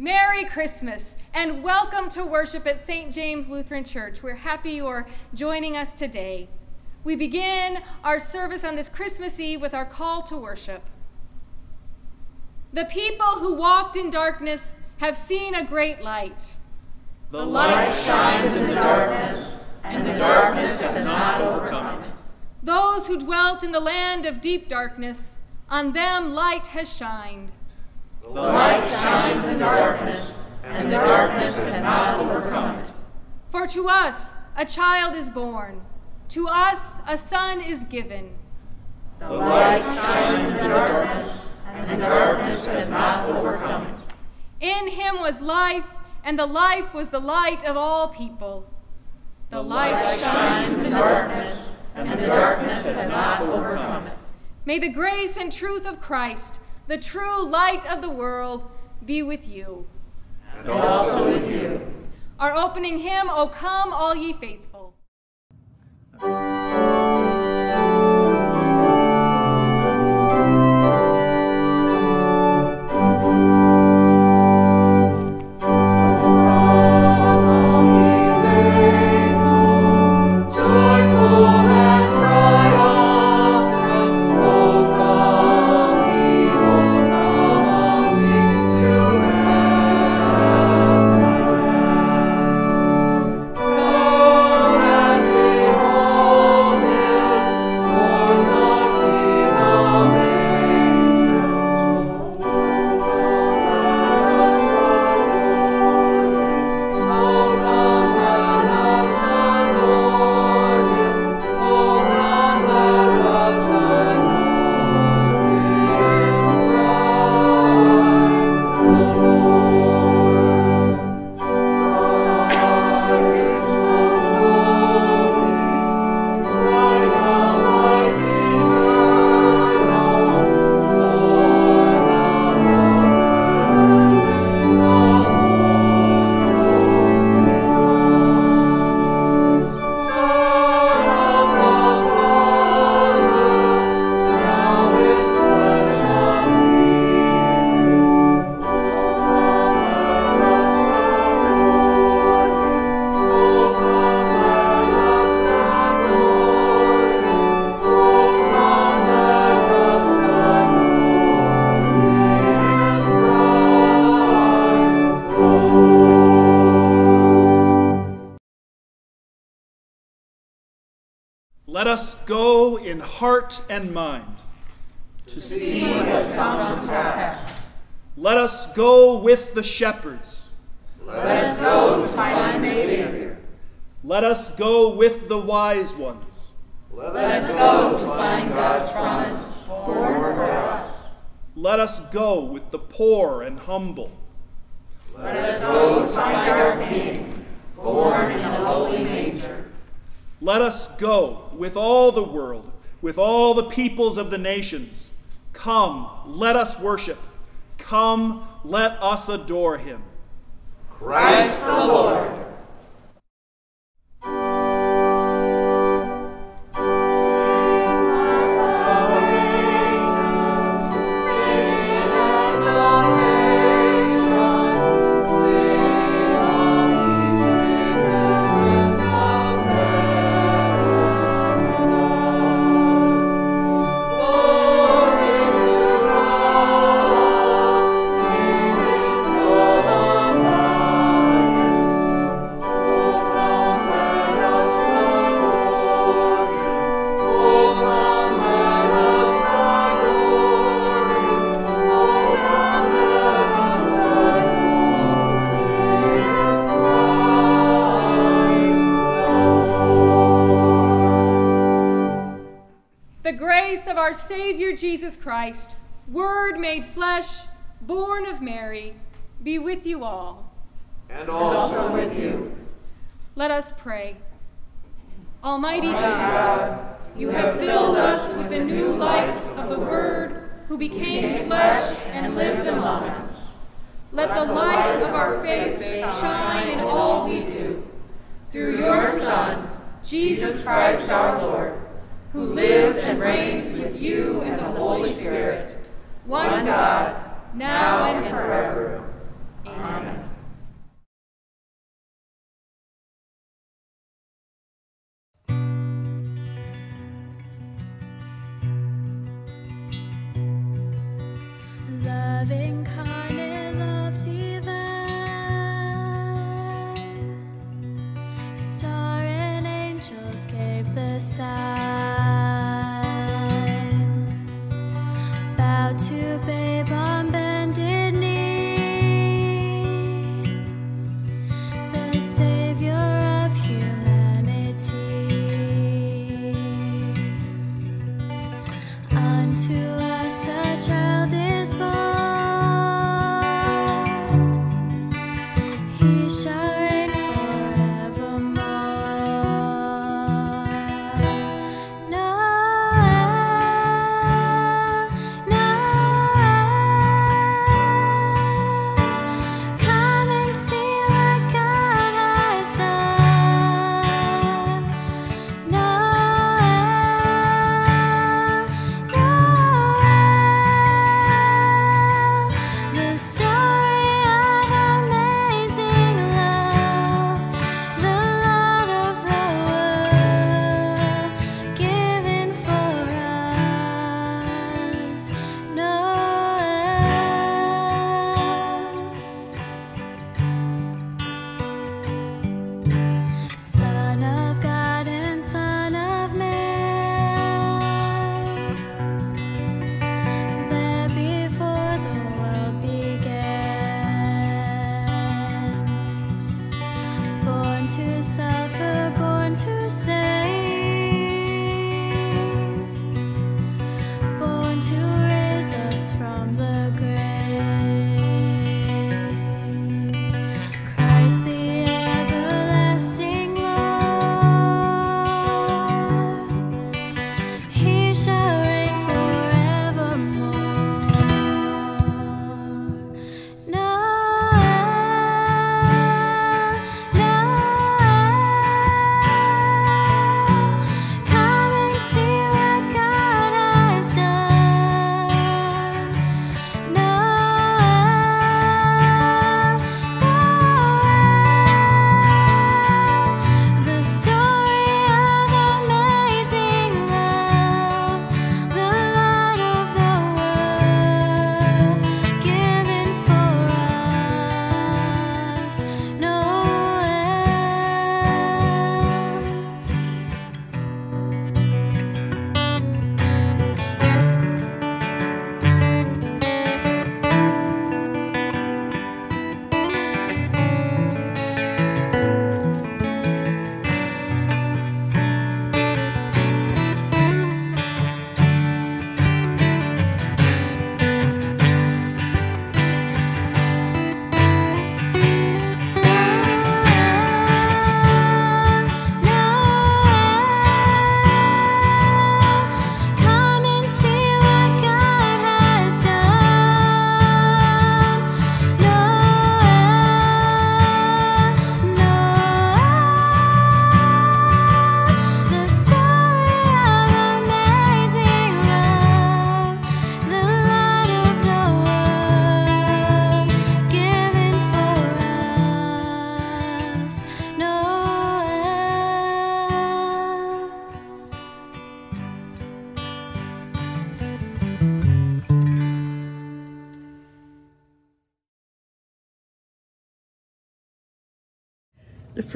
Merry Christmas and welcome to worship at St. James Lutheran Church. We're happy you are joining us today. We begin our service on this Christmas Eve with our call to worship. The people who walked in darkness have seen a great light. The light shines in the darkness, and the darkness has not overcome it. Those who dwelt in the land of deep darkness, on them light has shined. The light shines in the darkness, and the darkness has not overcome it. For to us a child is born, to us a son is given. The light shines in the darkness, and the darkness has not overcome it. In him was life, and the life was the light of all people. The light shines in the darkness, and the darkness has not overcome it. May the grace and truth of Christ, the true light of the world, be with you. And also with you. Our opening hymn, O come, all ye faithful. Heart and mind. To see what has come to pass. Let us go with the shepherds. Let us go to find the Savior. Let us go with the wise ones. Let us go to find God's promise born for us. Let us go with the poor and humble. Let us go to find our King, born in a lowly manger. Let us go with all the world, with all the peoples of the nations. Come, let us worship. Come, let us adore him. Christ the Lord. With you all. And also with you. Let us pray. Almighty Mighty God, God, you have filled us with the new light of the Word who became flesh and lived among us. Let the light of our faith shine in all we do. Through your Son, Jesus Christ our Lord, who lives and reigns with you and the Holy Spirit, one God, now and forever. Amen. Love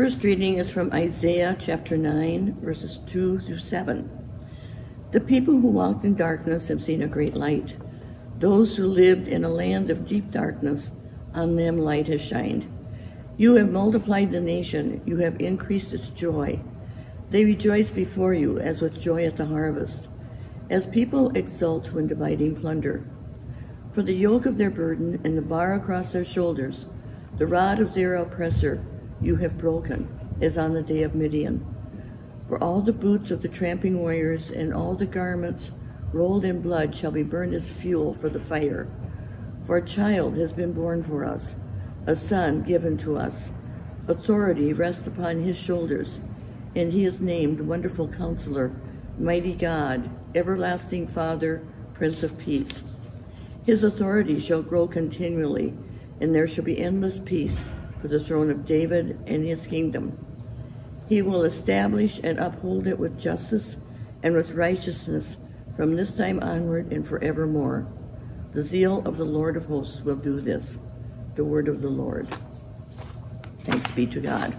first reading is from Isaiah chapter 9, verses 2 through 7. The people who walked in darkness have seen a great light. Those who lived in a land of deep darkness, on them light has shined. You have multiplied the nation, you have increased its joy. They rejoice before you as with joy at the harvest, as people exult when dividing plunder. For the yoke of their burden and the bar across their shoulders, the rod of their oppressor, you have broken, as on the day of Midian. For all the boots of the tramping warriors and all the garments rolled in blood shall be burned as fuel for the fire. For a child has been born for us, a son given to us. Authority rests upon his shoulders, and he is named Wonderful Counselor, Mighty God, Everlasting Father, Prince of Peace. His authority shall grow continually, and there shall be endless peace for the throne of David and his kingdom. He will establish and uphold it with justice and with righteousness from this time onward and forevermore. The zeal of the Lord of hosts will do this. The word of the Lord. Thanks be to God.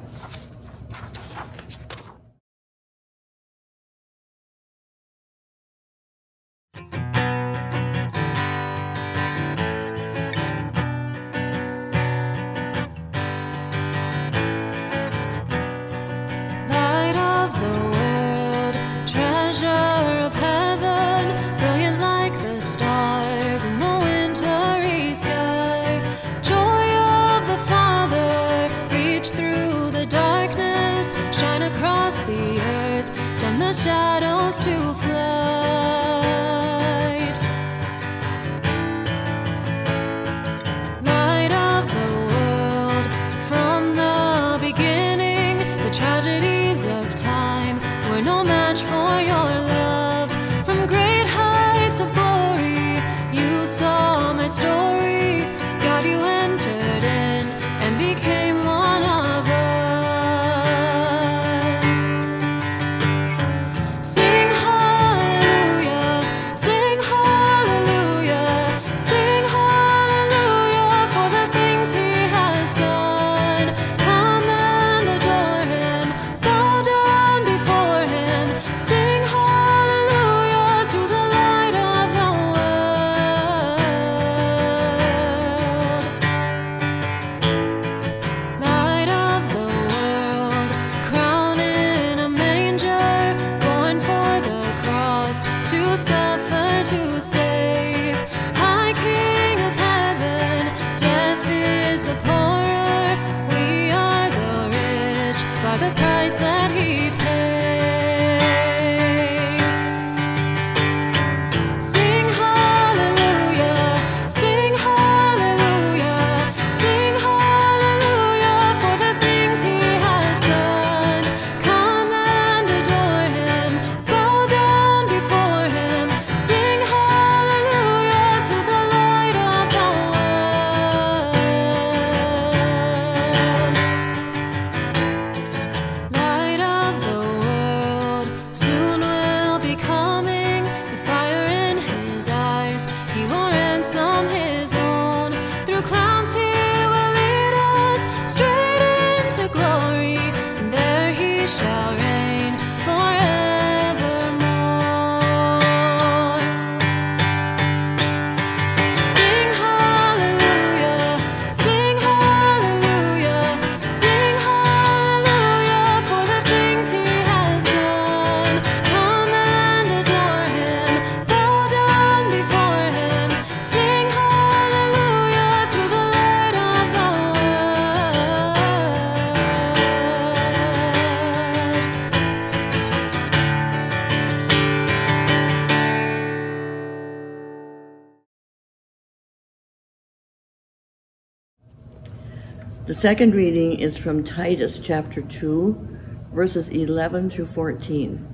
Second reading is from Titus chapter 2, verses 11 through 14.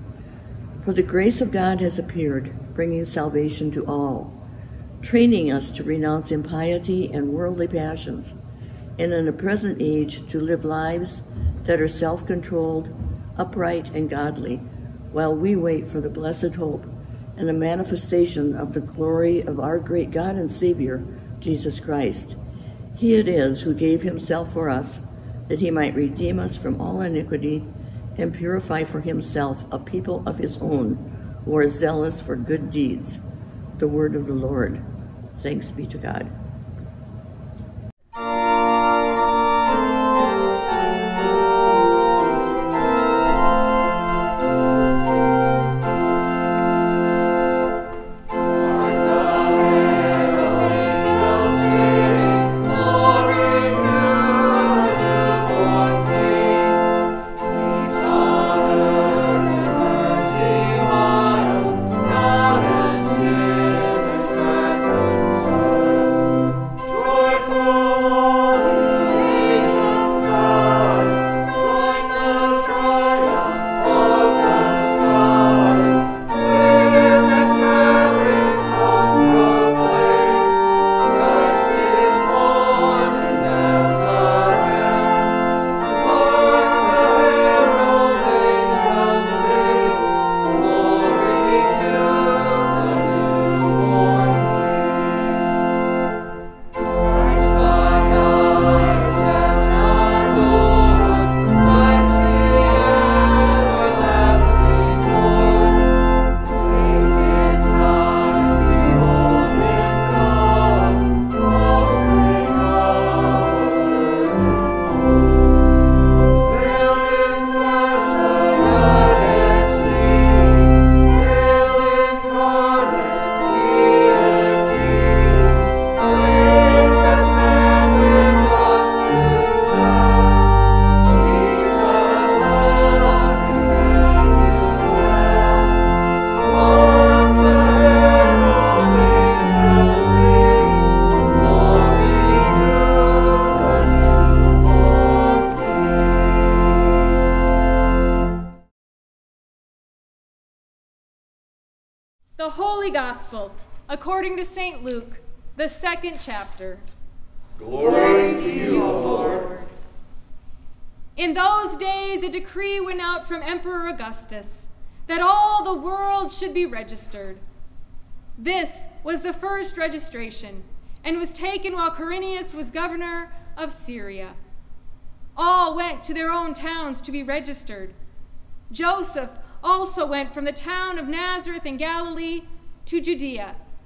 For the grace of God has appeared, bringing salvation to all, training us to renounce impiety and worldly passions, and in the present age to live lives that are self controlled, upright, and godly, while we wait for the blessed hope and the manifestation of the glory of our great God and Savior, Jesus Christ. He it is who gave himself for us, that he might redeem us from all iniquity and purify for himself a people of his own, who are zealous for good deeds. The word of the Lord. Thanks be to God. Second chapter. Glory to you, O Lord. In those days, a decree went out from Emperor Augustus that all the world should be registered. This was the first registration and was taken while Quirinius was governor of Syria. All went to their own towns to be registered. Joseph also went from the town of Nazareth in Galilee to Judea,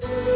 Children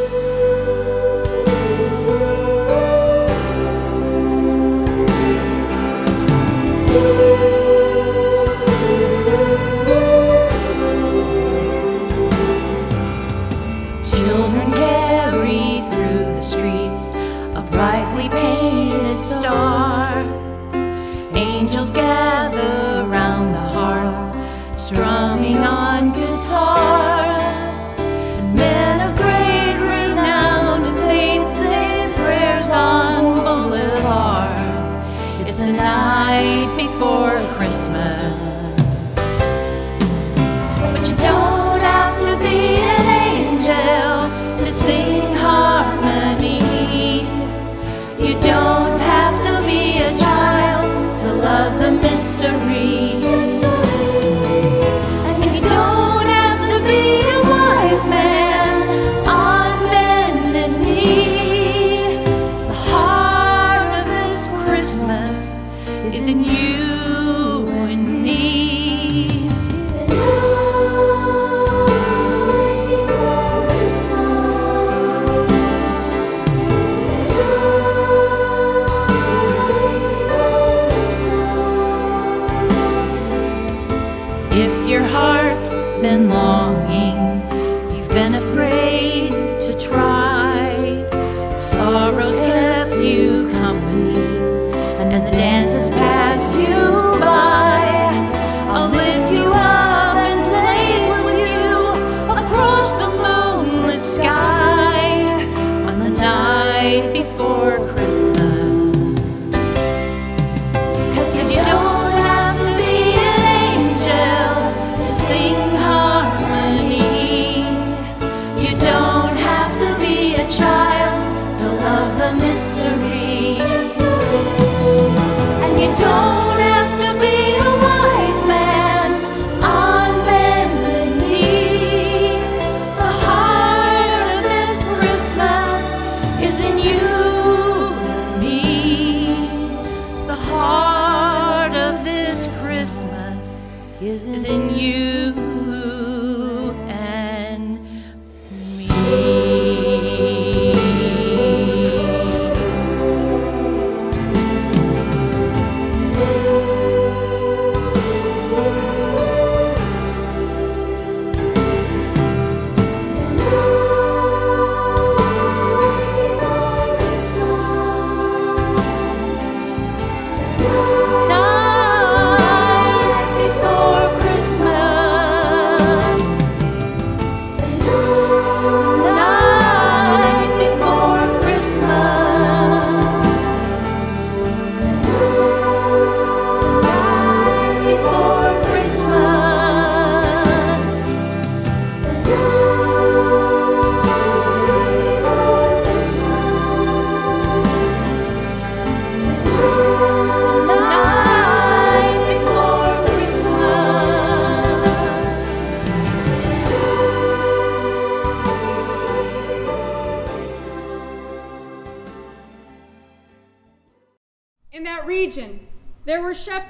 you up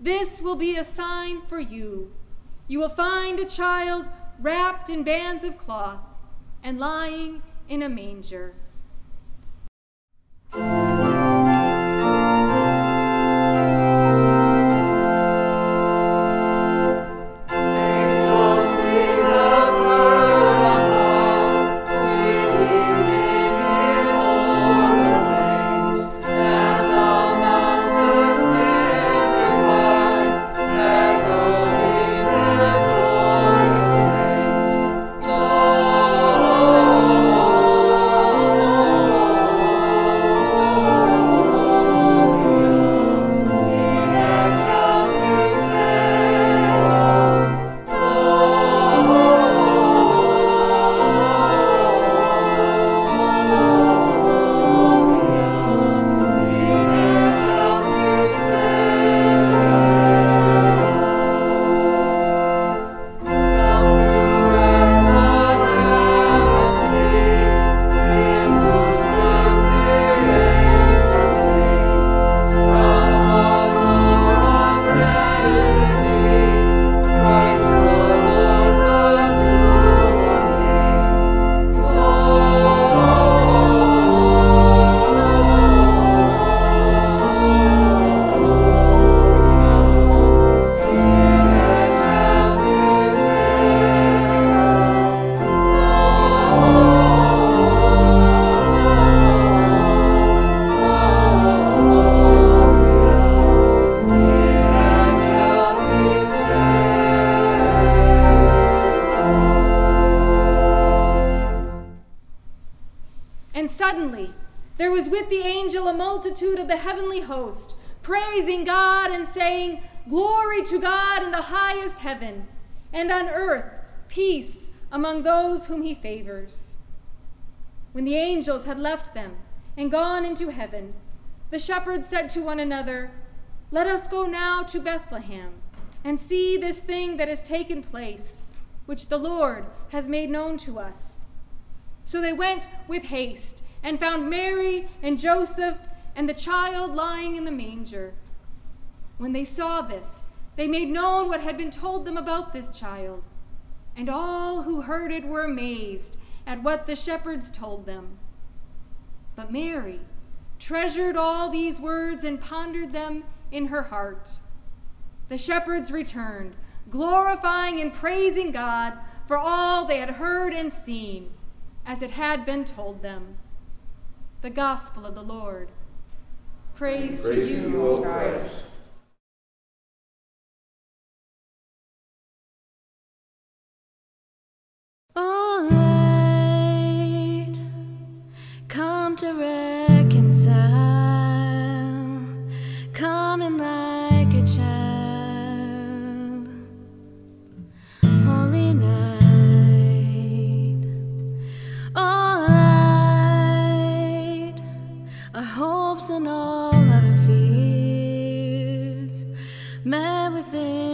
This will be a sign for you. You will find a child wrapped in bands of cloth and lying in a manger. Heaven, and on earth peace among those whom he favors. When the angels had left them and gone into heaven, the shepherds said to one another, Let us go now to Bethlehem and see this thing that has taken place, which the Lord has made known to us. So they went with haste and found Mary and Joseph and the child lying in the manger. When they saw this, they made known what had been told them about this child. And all who heard it were amazed at what the shepherds told them. But Mary treasured all these words and pondered them in her heart. The shepherds returned, glorifying and praising God for all they had heard and seen, as it had been told them. The Gospel of the Lord. Praise, to Praise you, you, O O Christ. Christ. Oh, come to reconcile, coming like a child. Holy night, oh, light, our hopes and all our fears met within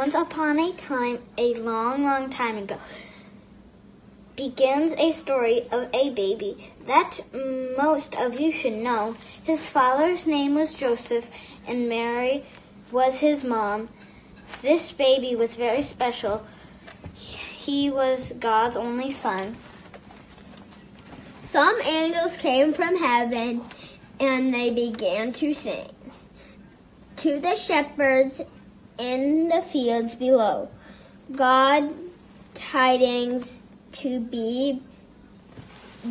Once upon a time, a long, long time ago, begins a story of a baby that most of you should know. His father's name was Joseph, and Mary was his mom. This baby was very special. He was God's only son. Some angels came from heaven and they began to sing to the shepherds in the fields below. God tidings to be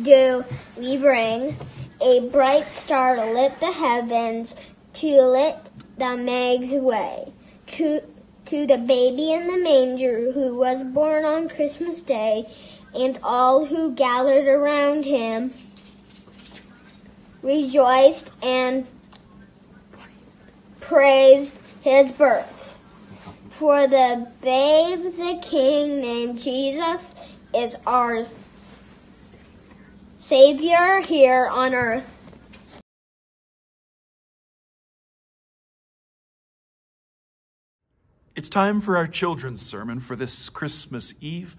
do we bring a bright star to lit the heavens to lit the Magi's way to to the baby in the manger who was born on Christmas Day and all who gathered around him rejoiced and praised his birth. For the babe, the king named Jesus, is our Savior here on earth. It's time for our children's sermon for this Christmas Eve.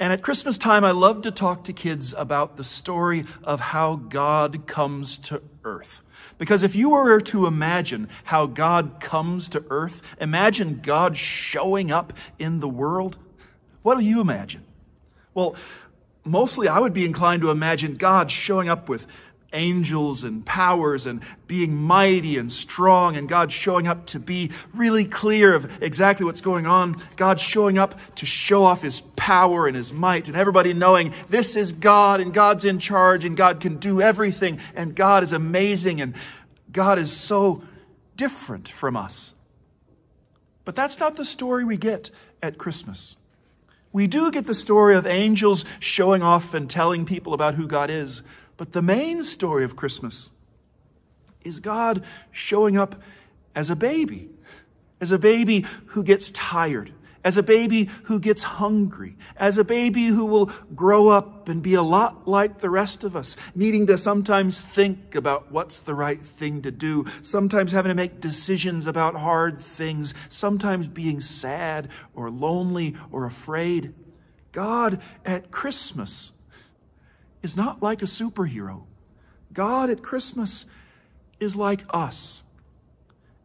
And at Christmas time, I love to talk to kids about the story of how God comes to earth. Because if you were to imagine how God comes to earth, imagine God showing up in the world, what do you imagine? Well, mostly I would be inclined to imagine God showing up with angels and powers and being mighty and strong and God showing up to be really clear of exactly what's going on. God showing up to show off his power and his might and everybody knowing this is God and God's in charge and God can do everything and God is amazing and God is so different from us. But that's not the story we get at Christmas. We do get the story of angels showing off and telling people about who God is. But the main story of Christmas is God showing up as a baby, as a baby who gets tired, as a baby who gets hungry, as a baby who will grow up and be a lot like the rest of us, needing to sometimes think about what's the right thing to do, sometimes having to make decisions about hard things, sometimes being sad or lonely or afraid. God at Christmas is not like a superhero. God at Christmas is like us.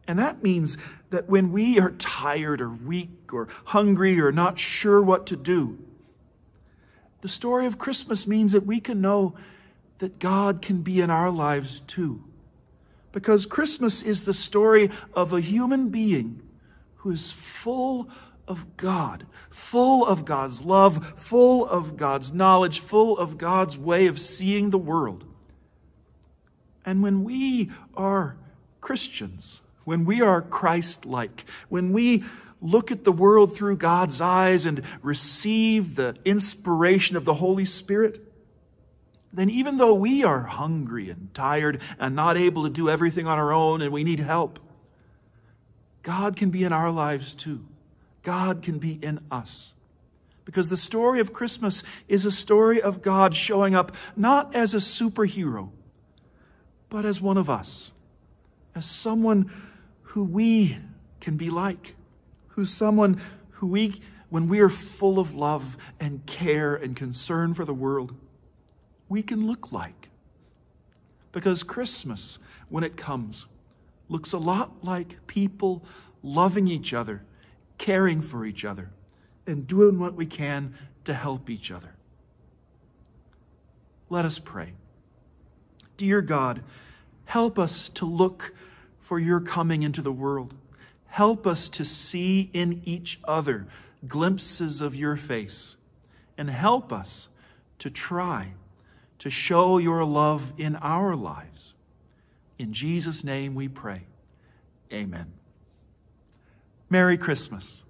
And that means that when we are tired or weak or hungry or not sure what to do, the story of Christmas means that we can know that God can be in our lives too. Because Christmas is the story of a human being who is full of God, full of God's love, full of God's knowledge, full of God's way of seeing the world. And when we are Christians, when we are Christ like, when we look at the world through God's eyes and receive the inspiration of the Holy Spirit, then even though we are hungry and tired and not able to do everything on our own and we need help, God can be in our lives too. God can be in us. Because the story of Christmas is a story of God showing up not as a superhero, but as one of us, as someone who we can be like, who's someone who we, when we are full of love and care and concern for the world, we can look like. Because Christmas, when it comes, looks a lot like people loving each other caring for each other, and doing what we can to help each other. Let us pray. Dear God, help us to look for your coming into the world. Help us to see in each other glimpses of your face, and help us to try to show your love in our lives. In Jesus' name we pray. Amen. Merry Christmas.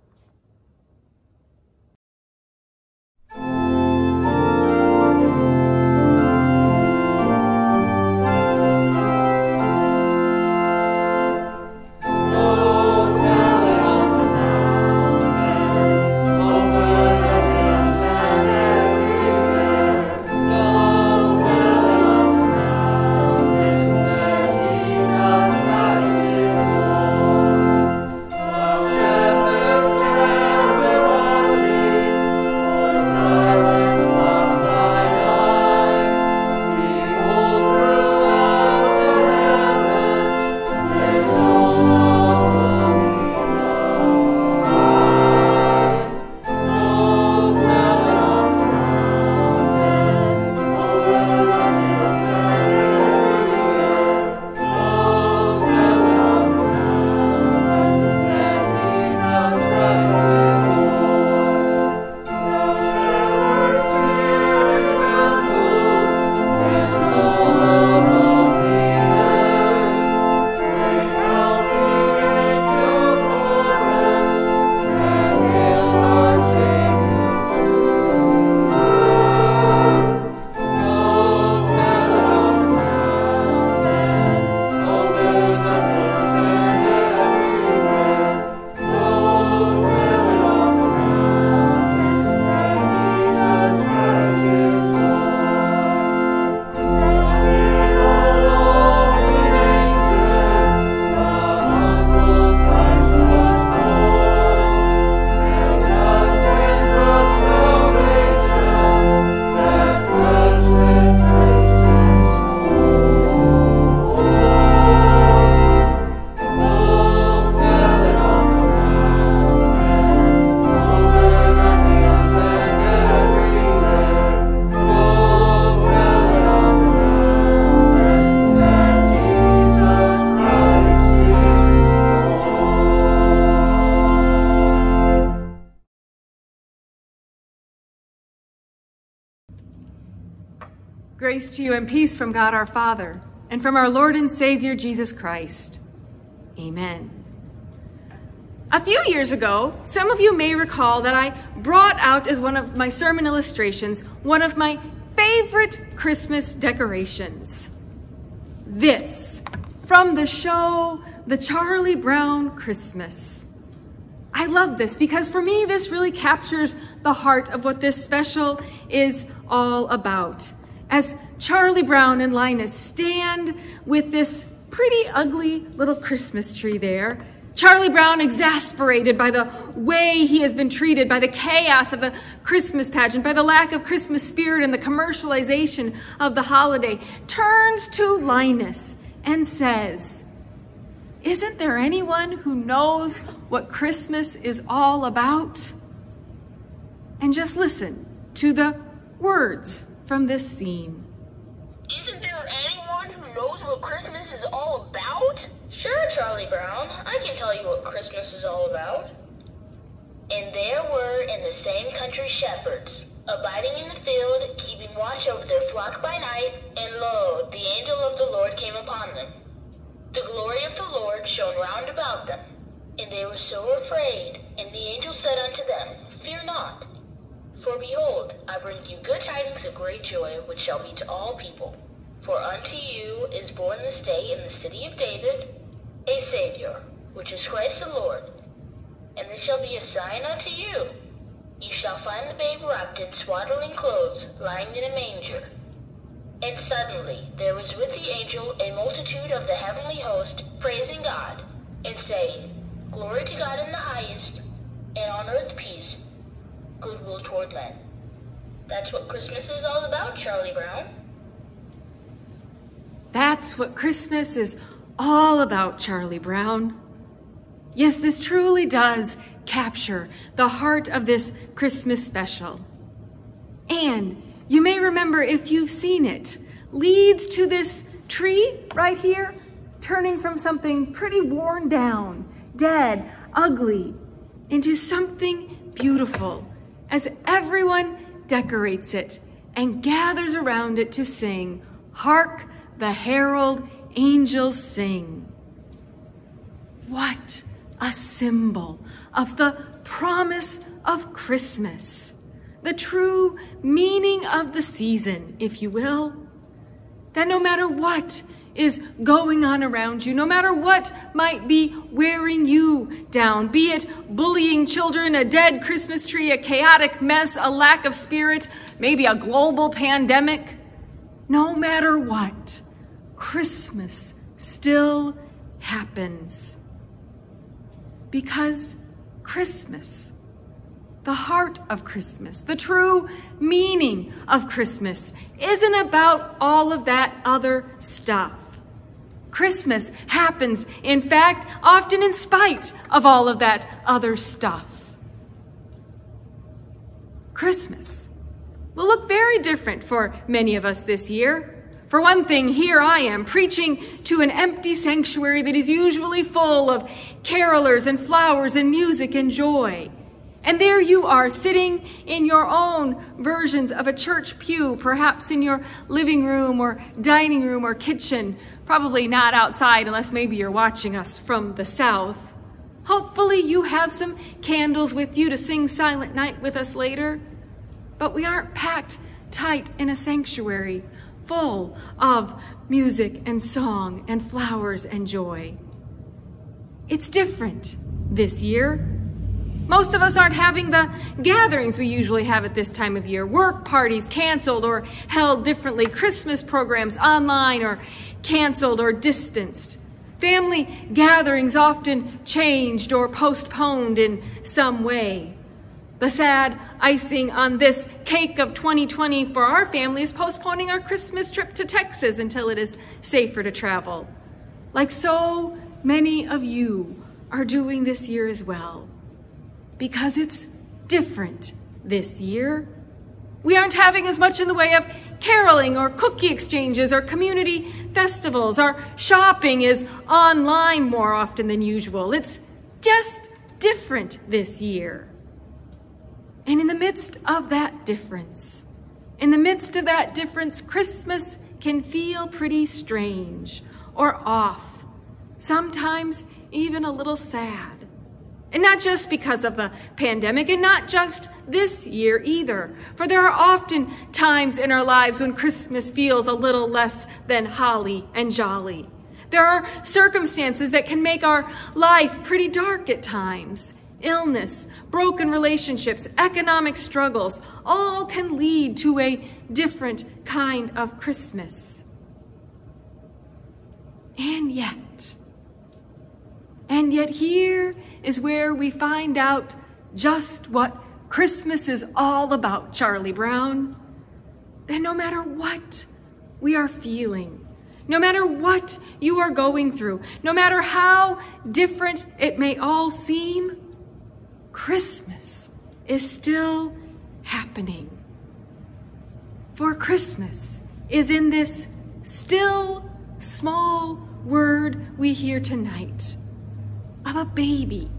From God our Father and from our Lord and Savior Jesus Christ. Amen. A few years ago, some of you may recall that I brought out as one of my sermon illustrations one of my favorite Christmas decorations. This, from the show The Charlie Brown Christmas. I love this because for me, this really captures the heart of what this special is all about. As Charlie Brown and Linus stand with this pretty ugly little Christmas tree there, Charlie Brown, exasperated by the way he has been treated, by the chaos of the Christmas pageant, by the lack of Christmas spirit and the commercialization of the holiday, turns to Linus and says, Isn't there anyone who knows what Christmas is all about? And just listen to the words from this scene. Isn't there anyone who knows what Christmas is all about? Sure, Charlie Brown. I can tell you what Christmas is all about. And there were in the same country shepherds, abiding in the field, keeping watch over their flock by night, and lo, the angel of the Lord came upon them. The glory of the Lord shone round about them, and they were so afraid. And the angel said unto them, Fear not, for behold, I bring you good tidings of great joy, which shall be to all people. For unto you is born this day in the city of David a Savior, which is Christ the Lord. And this shall be a sign unto you. You shall find the babe wrapped in swaddling clothes, lying in a manger. And suddenly there was with the angel a multitude of the heavenly host, praising God, and saying, Glory to God in the highest, and on earth peace, goodwill toward men. That's what Christmas is all about, Charlie Brown. That's what Christmas is all about, Charlie Brown. Yes, this truly does capture the heart of this Christmas special. And you may remember if you've seen it, leads to this tree right here, turning from something pretty worn down, dead, ugly, into something beautiful as everyone decorates it and gathers around it to sing, Hark the Herald Angels Sing. What a symbol of the promise of Christmas, the true meaning of the season, if you will. That no matter what is going on around you, no matter what might be wearing you down, be it bullying children, a dead Christmas tree, a chaotic mess, a lack of spirit, maybe a global pandemic, no matter what, Christmas still happens. Because Christmas, the heart of Christmas, the true meaning of Christmas, isn't about all of that other stuff. Christmas happens, in fact, often in spite of all of that other stuff. Christmas will look very different for many of us this year. For one thing, here I am preaching to an empty sanctuary that is usually full of carolers and flowers and music and joy. And there you are sitting in your own versions of a church pew, perhaps in your living room or dining room or kitchen, probably not outside unless maybe you're watching us from the south. Hopefully you have some candles with you to sing Silent Night with us later. But we aren't packed tight in a sanctuary full of music and song and flowers and joy. It's different this year. Most of us aren't having the gatherings we usually have at this time of year. Work parties canceled or held differently. Christmas programs online or canceled or distanced. Family gatherings often changed or postponed in some way. The sad icing on this cake of 2020 for our family is postponing our Christmas trip to Texas until it is safer to travel. Like so many of you are doing this year as well. Because it's different this year. We aren't having as much in the way of caroling or cookie exchanges or community festivals. Our shopping is online more often than usual. It's just different this year. And in the midst of that difference, In the midst of that difference, Christmas can feel pretty strange or off, sometimes even a little sad. And not just because of the pandemic, and not just this year either. For there are often times in our lives when Christmas feels a little less than holly and jolly. There are circumstances that can make our life pretty dark at times. Illness, broken relationships, economic struggles, all can lead to a different kind of Christmas. And yet, and yet here is where we find out just what Christmas is all about, Charlie Brown. That no matter what we are feeling, no matter what you are going through, no matter how different it may all seem, Christmas is still happening. For Christmas is in this still small word we hear tonight of a baby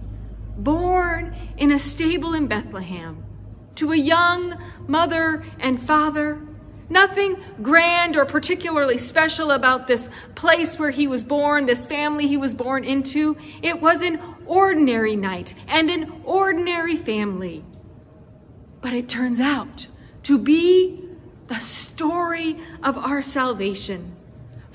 born in a stable in Bethlehem to a young mother and father. Nothing grand or particularly special about this place where he was born, this family he was born into. It was an ordinary night and an ordinary family. But it turns out to be the story of our salvation.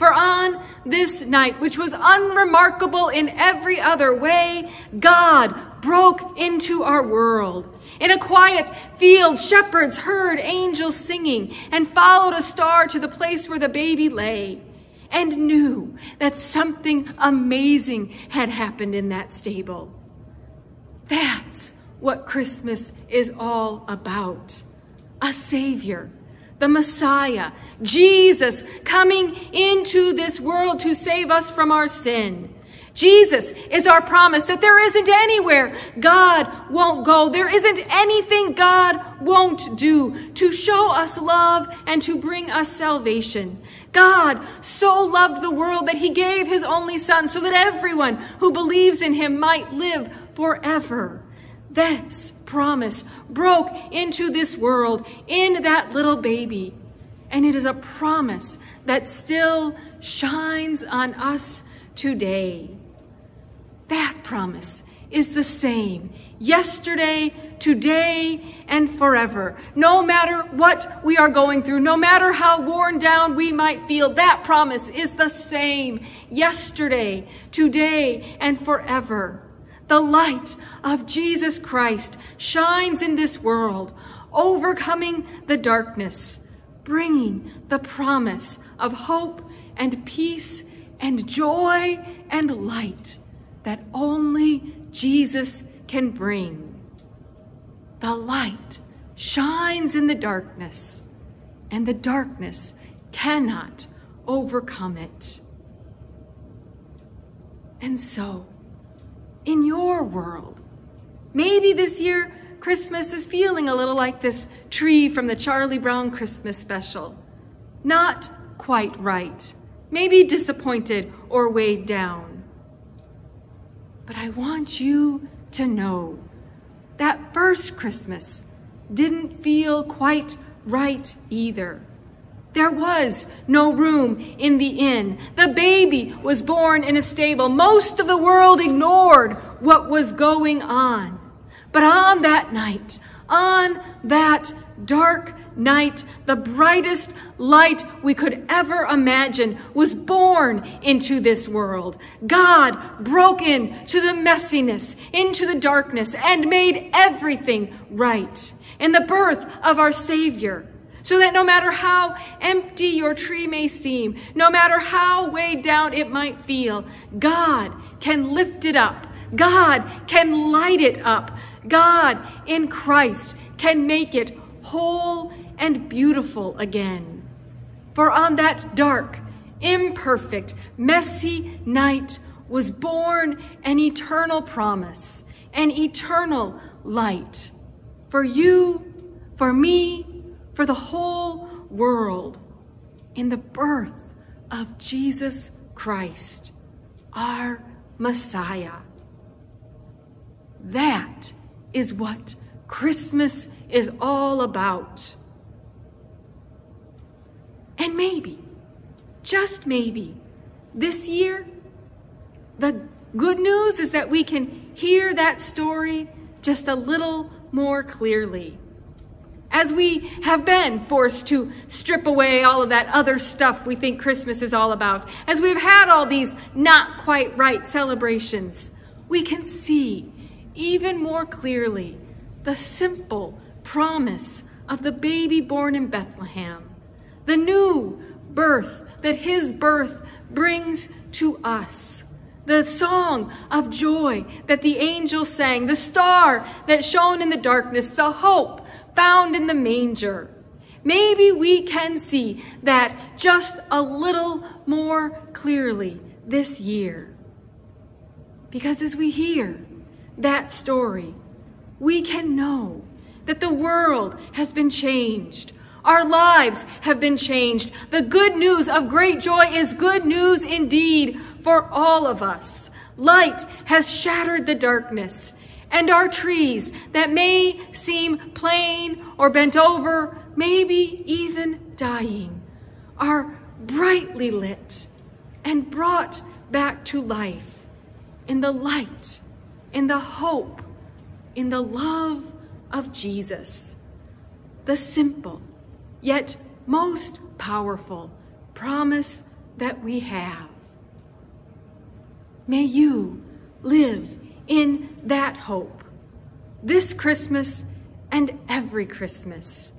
For on this night, which was unremarkable in every other way, God broke into our world. In a quiet field, shepherds heard angels singing and followed a star to the place where the baby lay and knew that something amazing had happened in that stable. That's what Christmas is all about. A savior, the Messiah, Jesus coming into this world to save us from our sin. Jesus is our promise that there isn't anywhere God won't go. There isn't anything God won't do to show us love and to bring us salvation. God so loved the world that he gave his only son so that everyone who believes in him might live forever. This promise broke into this world in that little baby. And it is a promise that still shines on us today. That promise is the same yesterday, today, and forever. No matter what we are going through, no matter how worn down we might feel, that promise is the same yesterday, today, and forever. The light of Jesus Christ shines in this world, overcoming the darkness, bringing the promise of hope and peace and joy and light that only Jesus can bring. The light shines in the darkness, and the darkness cannot overcome it. And so, in your world, maybe this year Christmas is feeling a little like this tree from the Charlie Brown Christmas special. Not quite right, maybe disappointed or weighed down. But I want you to know that first Christmas didn't feel quite right either. There was no room in the inn. The baby was born in a stable. Most of the world ignored what was going on. But on that night, on that dark night, the brightest light we could ever imagine was born into this world. God broke into the messiness, into the darkness, and made everything right. In the birth of our Savior, so that no matter how empty your tree may seem, no matter how weighed down it might feel, God can lift it up. God can light it up. God in Christ can make it whole and beautiful again. For on that dark, imperfect, messy night was born an eternal promise, an eternal light for you, for me, for the whole world in the birth of Jesus Christ, our Messiah. That is what Christmas is all about. And maybe, just maybe, this year, the good news is that we can hear that story just a little more clearly. As we have been forced to strip away all of that other stuff we think Christmas is all about, as we've had all these not quite right celebrations, we can see even more clearly the simple promise of the baby born in Bethlehem, the new birth that his birth brings to us, the song of joy that the angels sang, the star that shone in the darkness, the hope found in the manger. Maybe we can see that just a little more clearly this year. Because as we hear that story, we can know that the world has been changed. Our lives have been changed. The good news of great joy is good news indeed for all of us. Light has shattered the darkness, and our trees that may seem plain or bent over, maybe even dying, are brightly lit and brought back to life in the light, in the hope, in the love of Jesus. The simple, yet most powerful promise that we have. May you live in that hope this Christmas and every Christmas.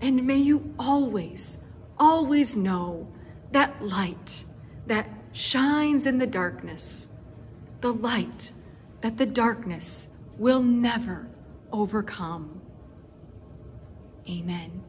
And may you always, always know that light that shines in the darkness, the light that the darkness will never overcome. Amen.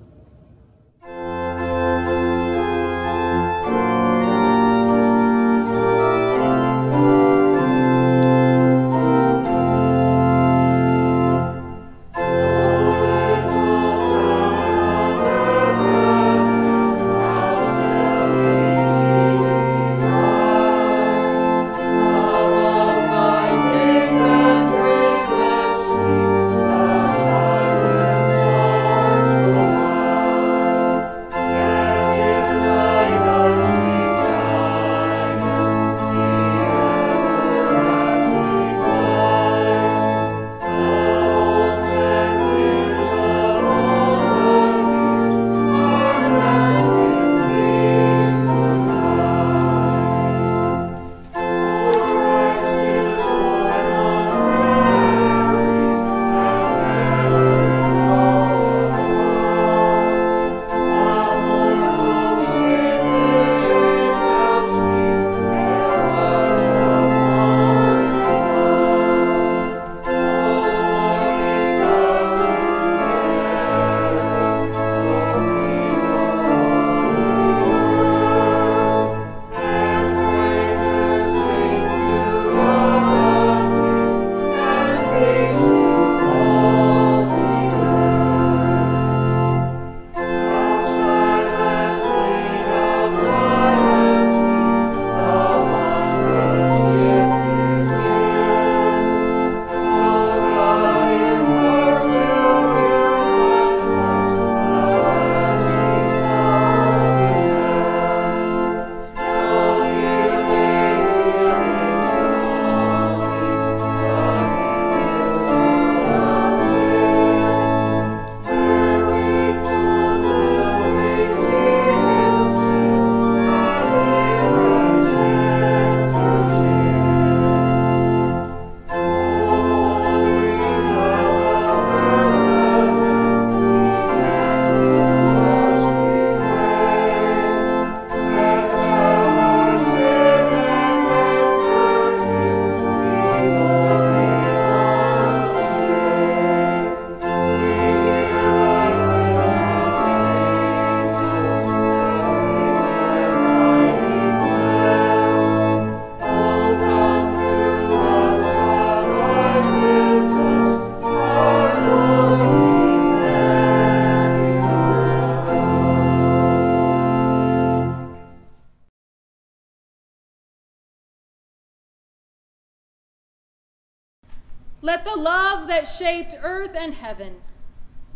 Shaped earth and heaven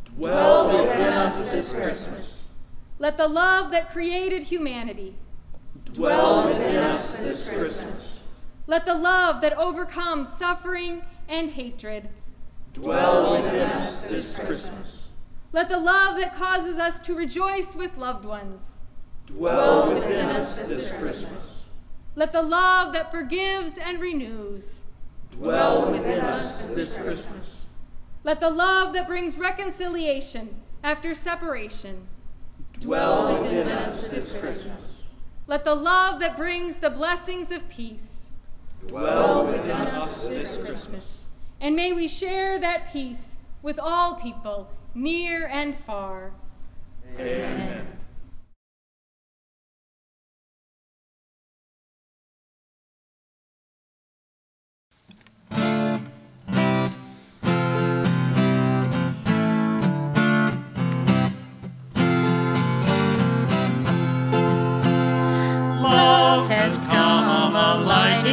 dwell within us this Christmas. Let the love that created humanity dwell within us this Christmas. Let the love that overcomes suffering and hatred dwell within us this Christmas. Let the love that causes us to rejoice with loved ones dwell within us this Christmas. Let the love that forgives and renews dwell within us this Christmas. Let the love that brings reconciliation after separation dwell within us this Christmas. Let the love that brings the blessings of peace dwell within us this Christmas. And may we share that peace with all people, near and far. Amen.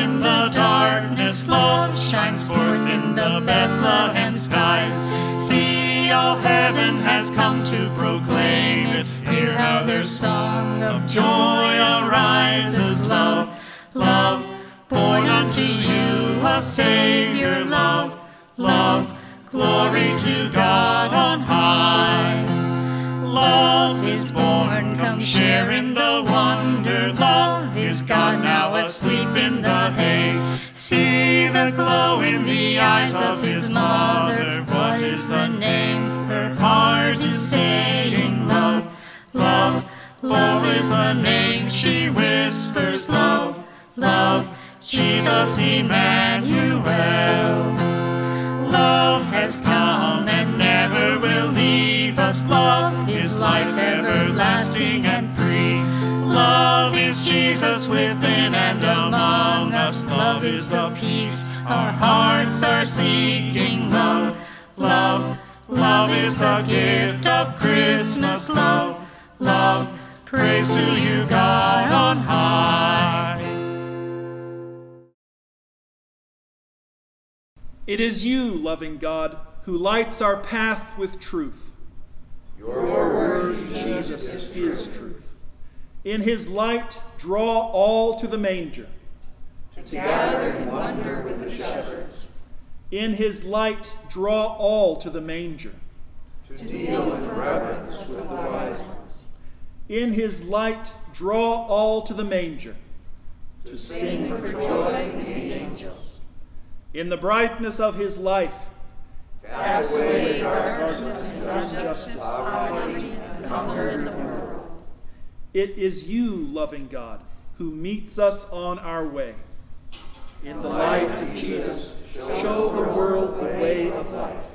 In the darkness, love shines forth in the Bethlehem skies. See, all heaven has come to proclaim it. Hear how their song of joy arises. Love, love, born unto you a Savior. Love, love, glory to God come share in the wonder. Love is God now asleep in the hay. See the glow in the eyes of his mother. What is the name? Her heart is saying love, love, love is the name. She whispers love, love, Jesus Emmanuel. Love has come and Love is life everlasting and free. Love is Jesus within and among us. Love is the peace our hearts are seeking. Love, love, love is the gift of Christmas. Love, love, praise to you, God on high. It is you, loving God, who lights our path with truth. Your word, Jesus, is truth. In his light, draw all to the manger. To gather in wonder with the shepherds. In his light, draw all to the manger. To kneel in reverence with the wise ones. In his light, draw all to the manger. To sing for joy with the angels in the brightness of his life. Cast away darkness and injustice, poverty, and hunger in the world. It is you, loving God, who meets us on our way. In the light of Jesus, show the world the way of life.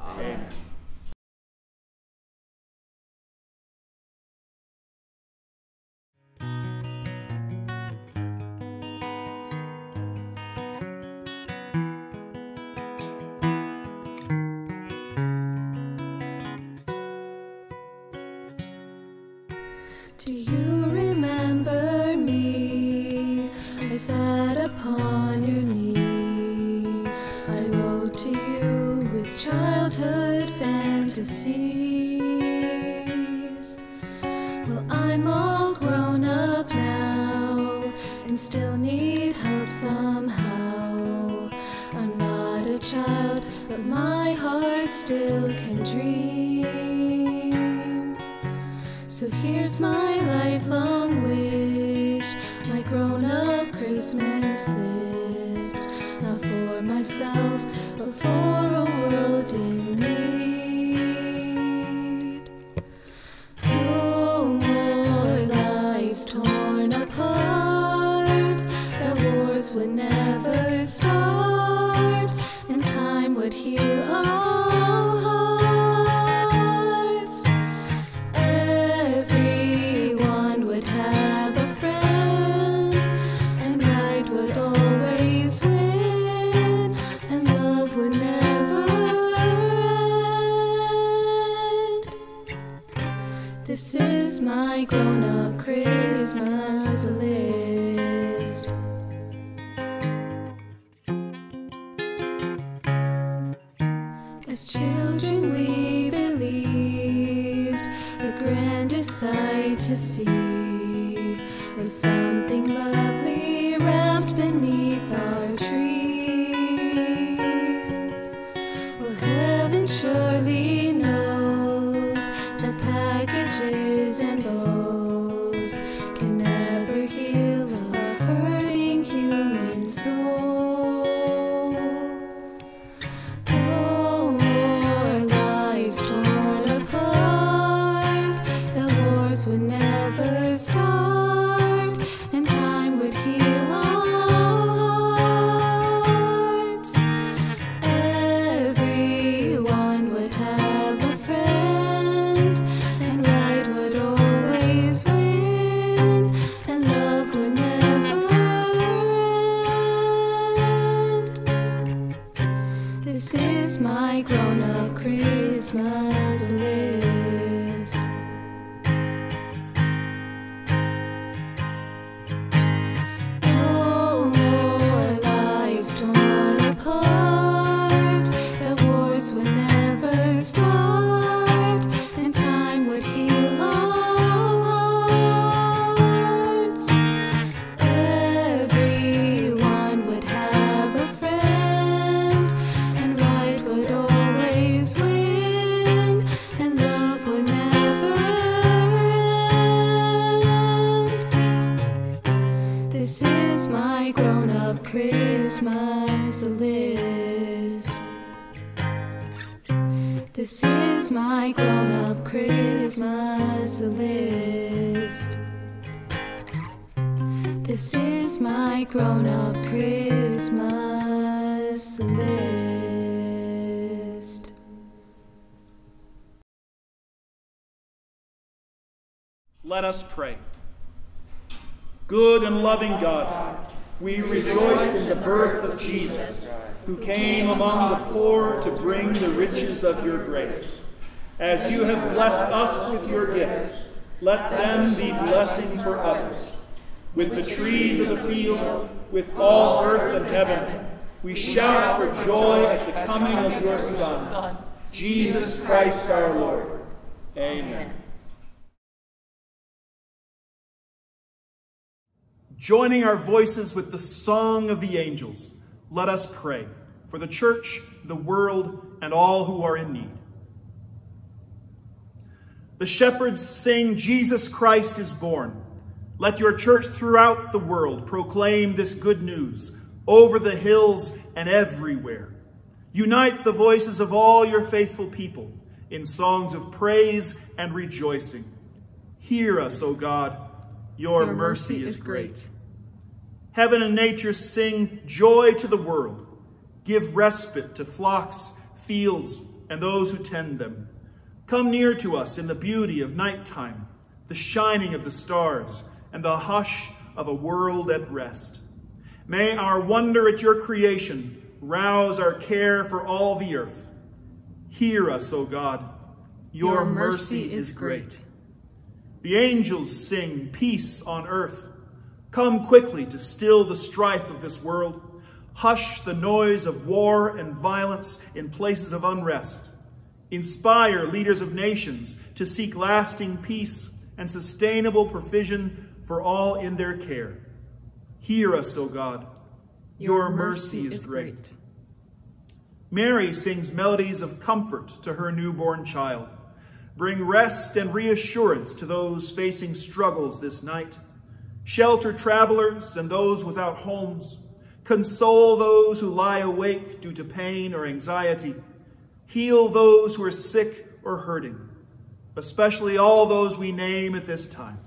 Amen. Let us pray. Good and loving God, we rejoice in the birth of Jesus, who came among the poor to bring the riches of your grace. As you have blessed us with your gifts, let them be blessing for others. With the trees of the field, with all earth and heaven, we shout for joy at the coming of your Son, Jesus Christ our Lord. Amen. Joining our voices with the song of the angels, let us pray for the church, the world, and all who are in need. The shepherds sing, Jesus Christ is born. Let your church throughout the world proclaim this good news over the hills and everywhere. Unite the voices of all your faithful people in songs of praise and rejoicing. Hear us, O God. Your, Your mercy, mercy is great. great. Heaven and nature sing joy to the world. Give respite to flocks, fields, and those who tend them. Come near to us in the beauty of nighttime, the shining of the stars, and the hush of a world at rest. May our wonder at your creation rouse our care for all the earth. Hear us, O God. Your, Your mercy, mercy is great. The angels sing peace on earth. Come quickly to still the strife of this world. Hush the noise of war and violence in places of unrest. Inspire leaders of nations to seek lasting peace and sustainable provision for all in their care. Hear us, O God. Your, mercy, is great. Mary sings melodies of comfort to her newborn child. Bring rest and reassurance to those facing struggles this night. Shelter travelers and those without homes. Console those who lie awake due to pain or anxiety. Heal those who are sick or hurting, especially all those we name at this time.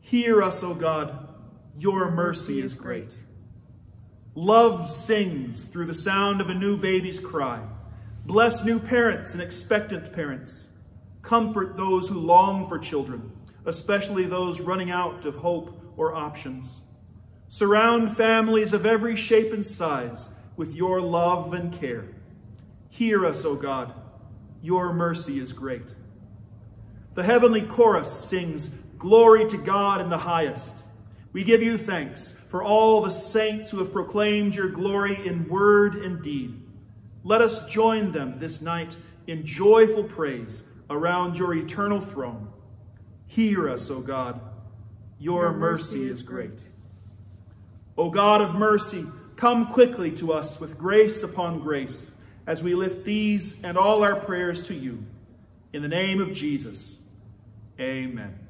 Hear us, O God. Your mercy is great. Love sings through the sound of a new baby's cry. Bless new parents and expectant parents. Comfort those who long for children, especially those running out of hope or options. Surround families of every shape and size with your love and care. Hear us, O God. Your mercy is great. The heavenly chorus sings, Glory to God in the highest. We give you thanks for all the saints who have proclaimed your glory in word and deed. Let us join them this night in joyful praise around your eternal throne. Hear us, O God. Your, your mercy, mercy is great. O God of mercy, come quickly to us with grace upon grace as we lift these and all our prayers to you. In the name of Jesus, amen.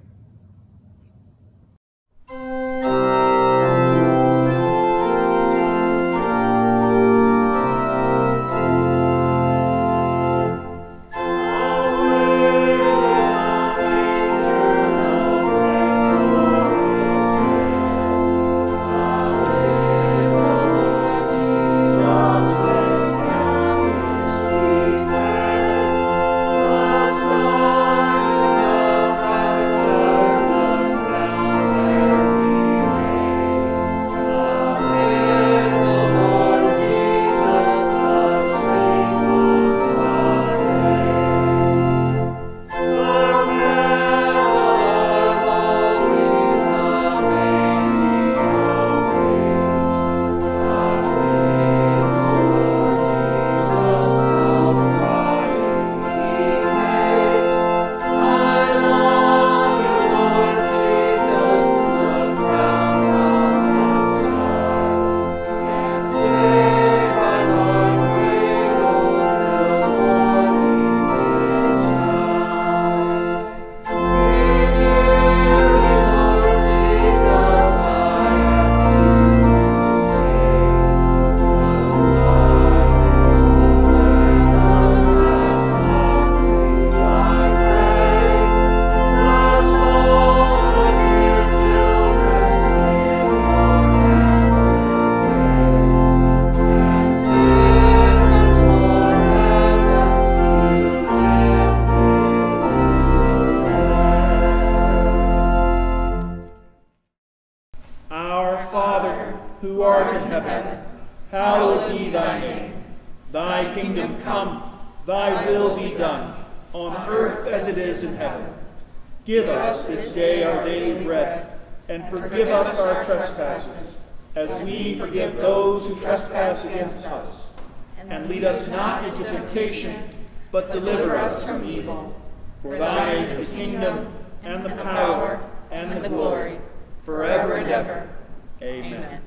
is the kingdom, and the power, and the glory, forever and ever. Amen.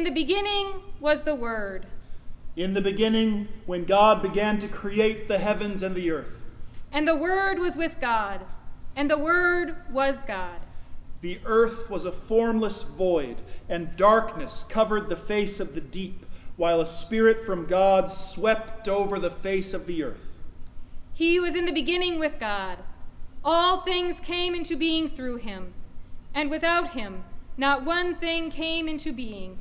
In the beginning was the Word. In the beginning, when God began to create the heavens and the earth, And the Word was with God, and the Word was God. the earth was a formless void, and darkness covered the face of the deep, while a spirit from God swept over the face of the earth. He was in the beginning with God. All things came into being through him, and without him, not one thing came into being.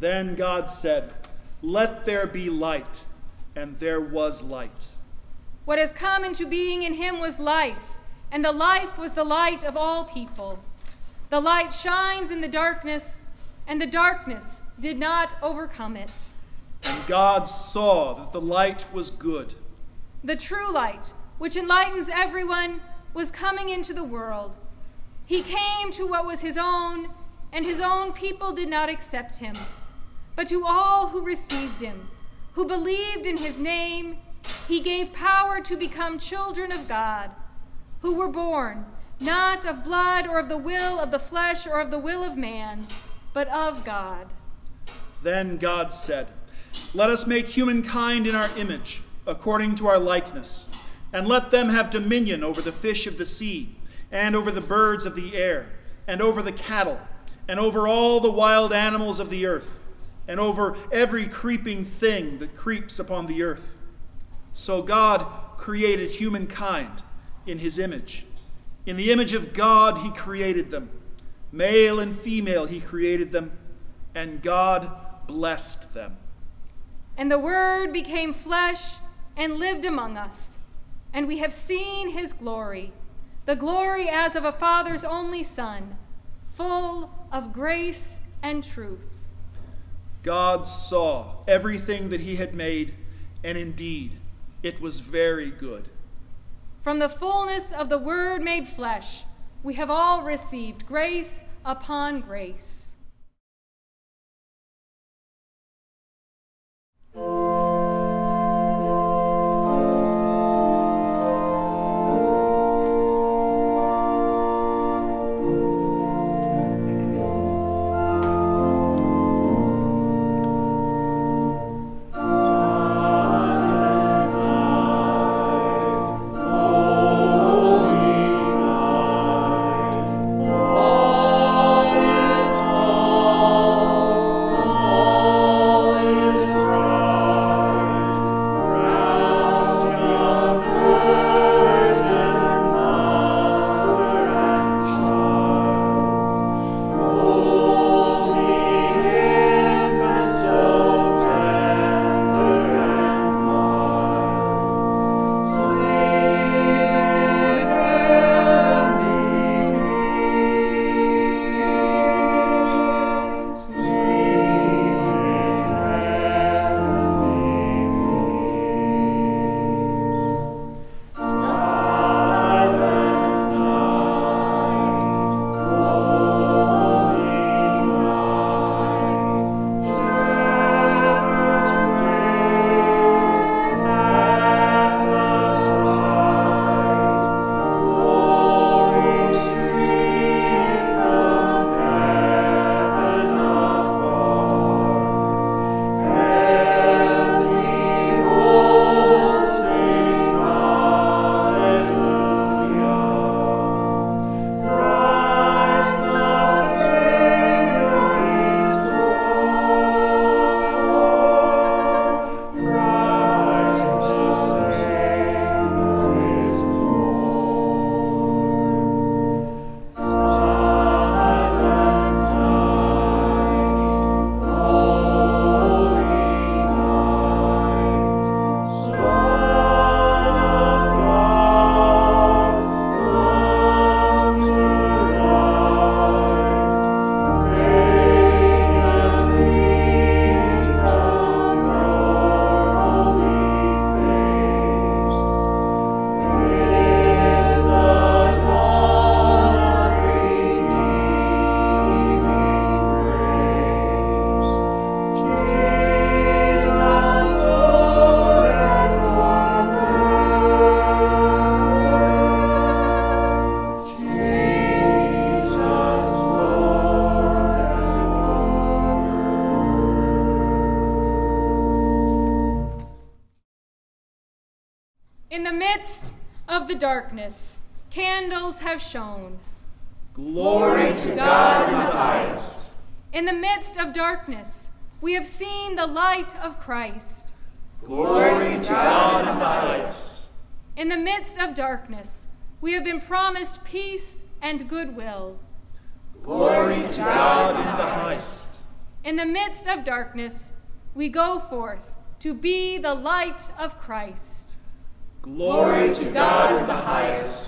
Then God said, Let there be light, and there was light. What has come into being in him was life, and the life was the light of all people. The light shines in the darkness, and the darkness did not overcome it. And God saw that the light was good. The true light, which enlightens everyone, was coming into the world. He came to what was his own, and his own people did not accept him. But to all who received him, who believed in his name, he gave power to become children of God, who were born not of blood or of the will of the flesh or of the will of man, but of God. Then God said, Let us make humankind in our image, according to our likeness, and let them have dominion over the fish of the sea, and over the birds of the air, and over the cattle, and over all the wild animals of the earth, and over every creeping thing that creeps upon the earth. So God created humankind in his image. In the image of God, he created them. Male and female, he created them, and God blessed them. And the Word became flesh and lived among us, and we have seen his glory, the glory as of a Father's only Son, full of grace and truth. God saw everything that he had made, and indeed, it was very good. From the fullness of the Word made flesh, we have all received grace upon grace. Shone. Glory to God in the highest. In the midst of darkness, we have seen the light of Christ. Glory to God in the highest. In the midst of darkness, we have been promised peace and goodwill. Glory to God in the highest. In the midst of darkness, we go forth to be the light of Christ. Glory to God in the highest.